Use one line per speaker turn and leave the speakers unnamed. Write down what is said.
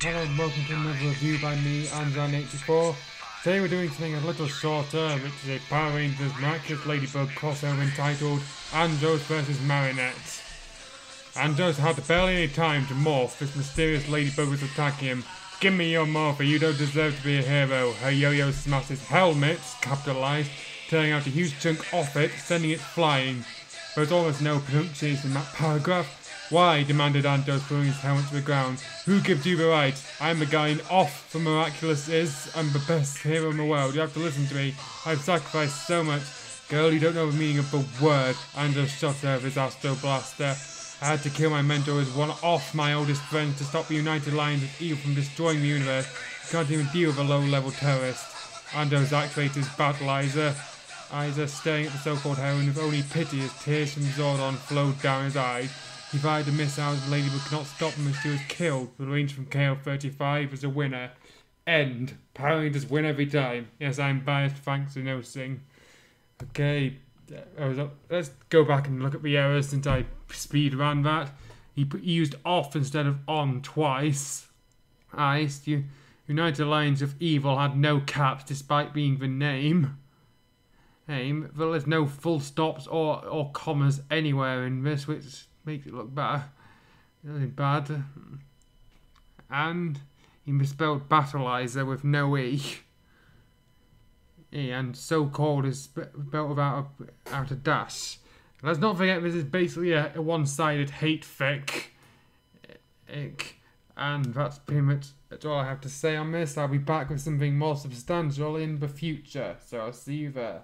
Hello and welcome to another review by me, Androzani84. Today we're doing something a little shorter, which is a Power Rangers Miraculous Ladybug crossover entitled Andros vs Marinette. Andros had barely any time to morph, this mysterious ladybug was attacking him. Give me your morpher, you don't deserve to be a hero. Her yo-yo smashes helmets, capitalized, tearing out a huge chunk off it, sending it flying. There was almost no pronunciation in that paragraph, why? demanded Andros, throwing his helmet to the ground. Who gives you the right? I'm the guy in off for Miraculous is. I'm the best hero in the world. You have to listen to me. I've sacrificed so much. Girl, you don't know the meaning of the word. Andros shot her with his Astro Blaster. I had to kill my mentor as one off my oldest friend to stop the United Alliance of Evil from destroying the universe. You can't even deal with a low-level terrorist. Andros activated his battleizer. Eyes are staring at the so-called heroine with only pity as tears from Zordon flowed down his eyes. He fired the missiles, the Ladybug could not stop him and she was killed. The range from KO35 was a winner. End. Power Rangers win every time. Yes, I'm biased, thanks for noticing. Okay, uh, let's go back and look at the errors since I speed ran that. He, used off instead of on twice. Ice, you, United Alliance of Evil had no caps despite being the name. Aim, well, there's no full stops or, or commas anywhere in this, which makes it look better. Really bad. And he misspelled battleizer with no E. e and so called is spelled without a, out a dash. Let's not forget this is basically a, a one-sided hate fic. And that's pretty much that's all I have to say on this. I'll be back with something more substantial in the future, so I'll see you there.